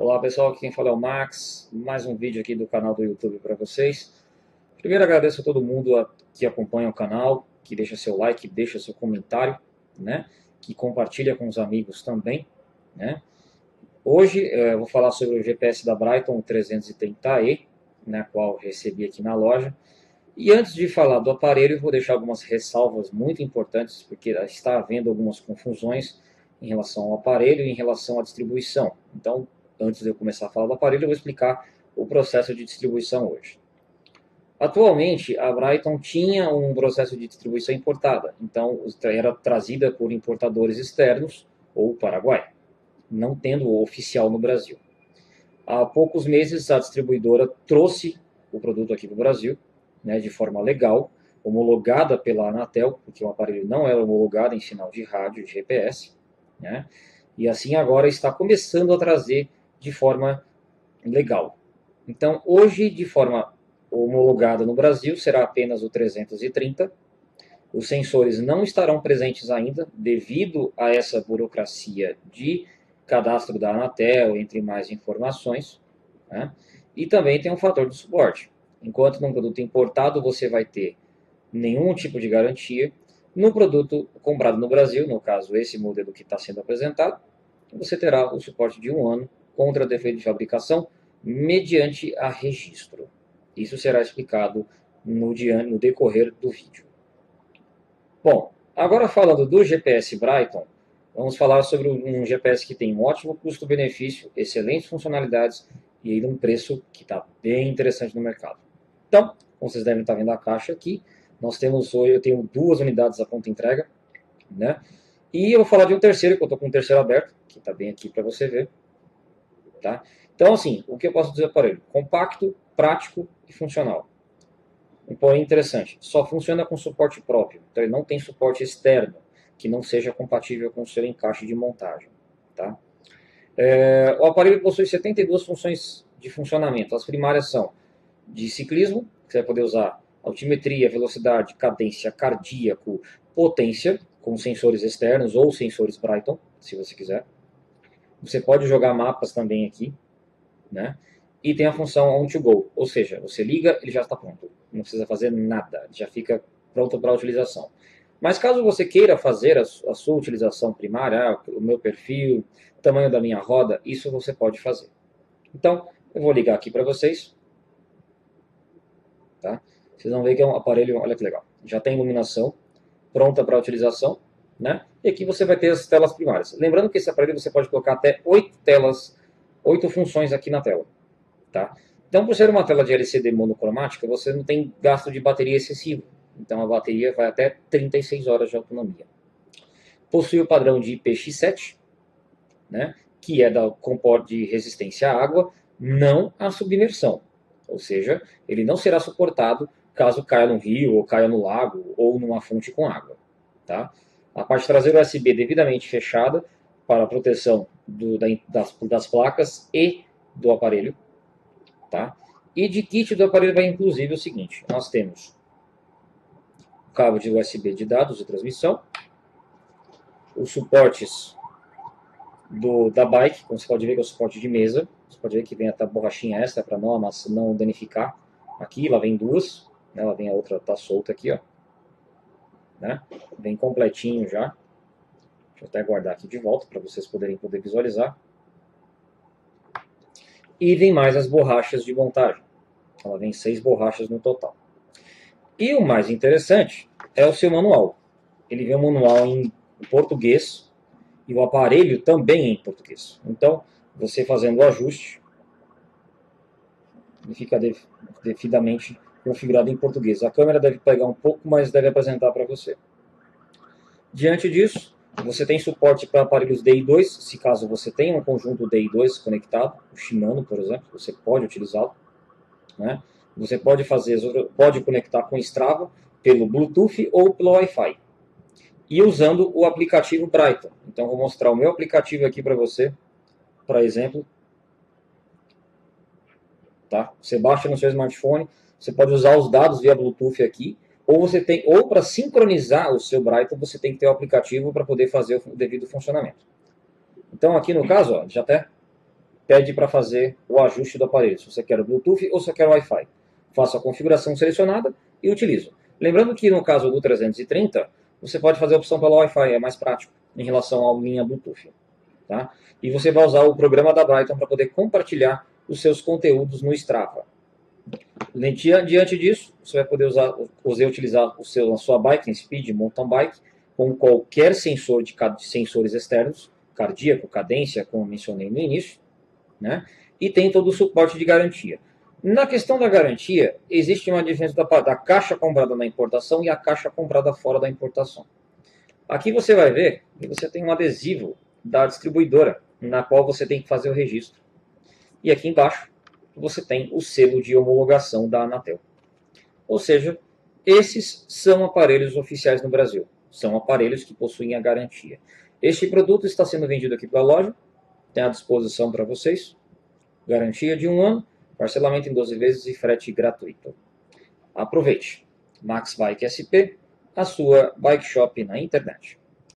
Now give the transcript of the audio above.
Olá pessoal, aqui quem fala é o Max, mais um vídeo aqui do canal do YouTube para vocês. Primeiro agradeço a todo mundo que acompanha o canal, que deixa seu like, deixa seu comentário, né? que compartilha com os amigos também. Né? Hoje eh, eu vou falar sobre o GPS da Brighton 330E, né, qual recebi aqui na loja. E antes de falar do aparelho, eu vou deixar algumas ressalvas muito importantes, porque está havendo algumas confusões em relação ao aparelho e em relação à distribuição. Então, antes de eu começar a falar do aparelho, eu vou explicar o processo de distribuição hoje. Atualmente, a Brighton tinha um processo de distribuição importada, então era trazida por importadores externos ou Paraguai, não tendo o oficial no Brasil. Há poucos meses, a distribuidora trouxe o produto aqui para o Brasil, né, de forma legal, homologada pela Anatel, porque o aparelho não era homologado em sinal de rádio, de GPS, né? E assim agora está começando a trazer de forma legal. Então, hoje, de forma homologada no Brasil, será apenas o 330. Os sensores não estarão presentes ainda, devido a essa burocracia de cadastro da Anatel, entre mais informações. Né? E também tem um fator de suporte. Enquanto num produto importado você vai ter nenhum tipo de garantia, no produto comprado no Brasil, no caso esse modelo que está sendo apresentado, você terá o suporte de um ano contra defeito de fabricação mediante a registro. Isso será explicado no, no decorrer do vídeo. Bom, agora falando do GPS Brighton, vamos falar sobre um GPS que tem um ótimo custo-benefício, excelentes funcionalidades e ainda um preço que está bem interessante no mercado. Então, como vocês devem estar vendo a caixa aqui, nós temos hoje, eu tenho duas unidades a ponta entrega, né? E eu vou falar de um terceiro, que eu estou com um terceiro aberto, que está bem aqui para você ver, tá? Então, assim, o que eu posso dizer para ele? Compacto, prático e funcional. Um porém interessante, só funciona com suporte próprio, então ele não tem suporte externo, que não seja compatível com o seu encaixe de montagem, tá? É, o aparelho possui 72 funções de funcionamento. As primárias são de ciclismo, que você vai poder usar altimetria, velocidade, cadência, cardíaco, potência, com sensores externos ou sensores Brighton, se você quiser. Você pode jogar mapas também aqui, né? E tem a função on to go, ou seja, você liga, ele já está pronto. Não precisa fazer nada, já fica pronto para utilização. Mas caso você queira fazer a, sua utilização primária, ah, o meu perfil, o tamanho da minha roda, isso você pode fazer. Então, eu vou ligar aqui para vocês. Tá? Vocês vão ver que é um aparelho, olha que legal. Já tem iluminação pronta para utilização, né? E aqui você vai ter as telas primárias. Lembrando que esse aparelho você pode colocar até oito telas, oito funções aqui na tela, tá? Então, por ser uma tela de LCD monocromática, você não tem gasto de bateria excessivo. Então, a bateria vai até 36 horas de autonomia. Possui o padrão de IPX7, né? Que é da comporte de resistência à água, não à submersão. Ou seja, ele não será suportado caso caia no rio, ou caia no lago, ou numa fonte com água. Tá? A parte traseira USB devidamente fechada para proteção do, das, das, placas e do aparelho. Tá? E de kit do aparelho vai inclusive o seguinte, nós temos o cabo de USB de dados de transmissão, os suportes do, da bike, como você pode ver que é o suporte de mesa, você pode ver que vem a borrachinha extra para não, não danificar. Aqui, lá vem duas, né? Ela vem a outra, tá solta aqui, ó. Né? Vem completinho já. Deixa eu até guardar aqui de volta para vocês poderem poder visualizar. E vem mais as borrachas de montagem. Ela vem seis borrachas no total. E o mais interessante é o seu manual. Ele vem um manual em português e o aparelho também é em português. Então, você fazendo o ajuste, ele fica devidamente configurado em português. A câmera deve pegar um pouco, mas deve apresentar para você. Diante disso, você tem suporte para aparelhos DI2, se caso você tenha um conjunto DI2 conectado, o Shimano, por exemplo, você pode utilizá-lo. Né? Você pode fazer, pode conectar com Strava pelo Bluetooth ou pelo Wi-Fi. E usando o aplicativo Brighton. Então vou mostrar o meu aplicativo aqui para você, por exemplo. Tá? Você baixa no seu smartphone, você pode usar os dados via Bluetooth aqui, ou você tem, ou para sincronizar o seu Brighton, você tem que ter o aplicativo para poder fazer o devido funcionamento. Então aqui no caso, ó, já até pede para fazer o ajuste do aparelho, se você quer o Bluetooth ou se quer o Wi-Fi. Faço a configuração selecionada e utilizo. Lembrando que no caso do 330, você pode fazer a opção pelo Wi-Fi, é mais prático em relação à linha Bluetooth. Tá? E você vai usar o programa da Brighton para poder compartilhar os seus conteúdos no Strava. Diante disso, você vai poder usar, poder utilizar o seu, a sua bike em speed, mountain bike, com qualquer sensor de, de sensores externos, cardíaco, cadência, como mencionei no início, né? e tem todo o suporte de garantia. Na questão da garantia, existe uma diferença da, da caixa comprada na importação e a caixa comprada fora da importação. Aqui você vai ver que você tem um adesivo da distribuidora, na qual você tem que fazer o registro. E aqui embaixo você tem o selo de homologação da Anatel. Ou seja, esses são aparelhos oficiais no Brasil. São aparelhos que possuem a garantia. Este produto está sendo vendido aqui pela loja, tem à disposição para vocês. Garantia de um ano, parcelamento em 12 vezes e frete gratuito. Aproveite! Max Bike SP, a sua bike shop na internet.